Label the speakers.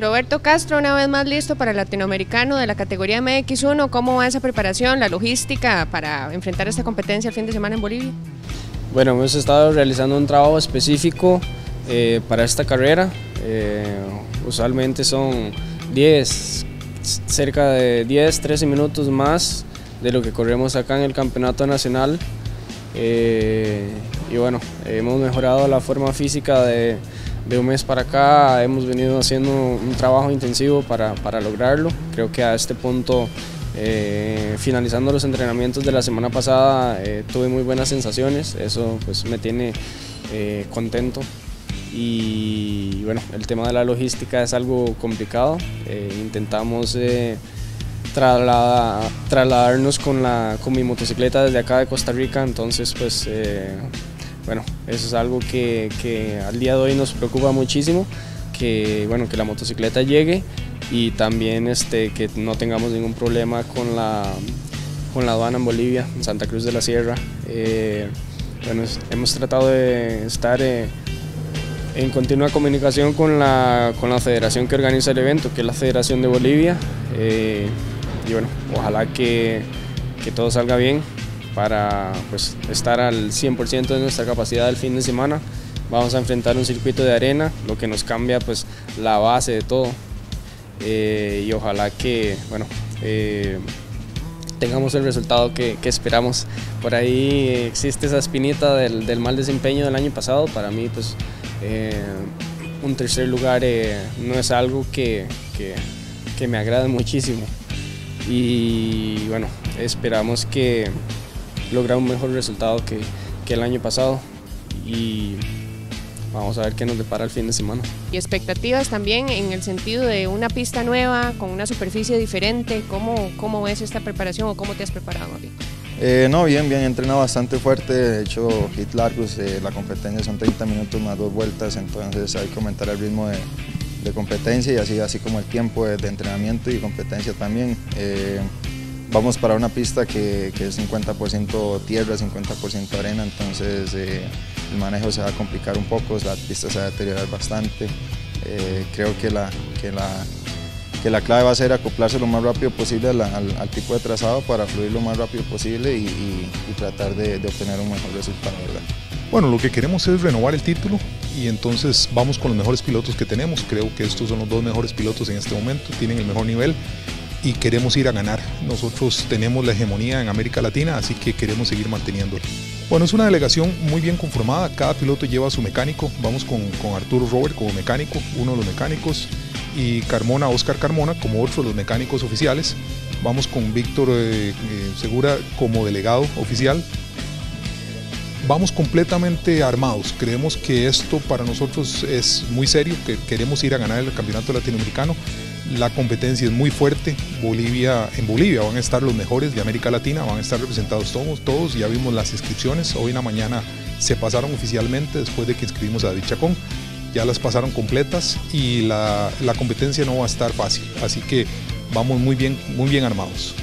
Speaker 1: Roberto Castro, una vez más listo para el latinoamericano de la categoría MX1. ¿Cómo va esa preparación, la logística para enfrentar esta competencia el fin de semana en Bolivia?
Speaker 2: Bueno, hemos estado realizando un trabajo específico eh, para esta carrera. Eh, usualmente son 10, cerca de 10, 13 minutos más de lo que corremos acá en el Campeonato Nacional. Eh, y bueno, hemos mejorado la forma física de de un mes para acá hemos venido haciendo un trabajo intensivo para, para lograrlo. Creo que a este punto, eh, finalizando los entrenamientos de la semana pasada, eh, tuve muy buenas sensaciones, eso pues me tiene eh, contento. Y bueno, el tema de la logística es algo complicado, intentamos trasladarnos con, la, con mi motocicleta desde acá de Costa Rica, entonces pues bueno, eso es algo que, al día de hoy nos preocupa muchísimo, que, bueno, que la motocicleta llegue y también este, que no tengamos ningún problema con la, con la aduana en Bolivia, en Santa Cruz de la Sierra. Eh, bueno, hemos tratado de estar eh, en continua comunicación con la, con la federación que organiza el evento, que es la Federación de Bolivia. Eh, y bueno, ojalá que, que todo salga bien para pues, estar al 100% de nuestra capacidad el fin de semana. Vamos a enfrentar un circuito de arena, lo que nos cambia pues, la base de todo. Eh, y ojalá que bueno, eh, tengamos el resultado que, esperamos. Por ahí existe esa espinita del, mal desempeño del año pasado. Para mí, pues, eh, un tercer lugar no es algo que, que me agrade muchísimo. Y bueno, esperamos que, lograr un mejor resultado que, el año pasado y vamos a ver qué nos depara el fin de semana.
Speaker 1: Y expectativas también en el sentido de una pista nueva, con una superficie diferente, ¿cómo, cómo ves esta preparación o cómo te has preparado?
Speaker 3: Eh, no, bien, bien, he entrenado bastante fuerte, he hecho hit largos, eh, la competencia son 30 minutos más dos vueltas, entonces hay que aumentar el ritmo de, competencia y así, así como el tiempo de, entrenamiento y competencia también. Eh, vamos para una pista que, es 50% tierra, 50% arena, entonces eh, el manejo se va a complicar un poco, la pista se va a deteriorar bastante. Eh, creo que la, que, la, que la clave va a ser acoplarse lo más rápido posible al, tipo de trazado para fluir lo más rápido posible y, tratar de, obtener un mejor resultado.
Speaker 4: Bueno, lo que queremos es renovar el título y entonces vamos con los mejores pilotos que tenemos. Creo que estos son los dos mejores pilotos en este momento, tienen el mejor nivel y queremos ir a ganar. Nosotros tenemos la hegemonía en América Latina, así que queremos seguir manteniéndolo. Bueno, es una delegación muy bien conformada, cada piloto lleva su mecánico, vamos con, Arturo Robert como mecánico, uno de los mecánicos, y Carmona, Oscar Carmona como otro de los mecánicos oficiales, vamos con Víctor eh, eh, Segura como delegado oficial, vamos completamente armados. Creemos que esto para nosotros es muy serio, que queremos ir a ganar el campeonato latinoamericano. La competencia es muy fuerte. Bolivia, en Bolivia van a estar los mejores de América Latina, van a estar representados todos, todos. Ya vimos las inscripciones. Hoy en la mañana se pasaron oficialmente después de que inscribimos a David Chacón. Ya las pasaron completas y la, la competencia no va a estar fácil. Así que vamos muy bien, muy bien armados.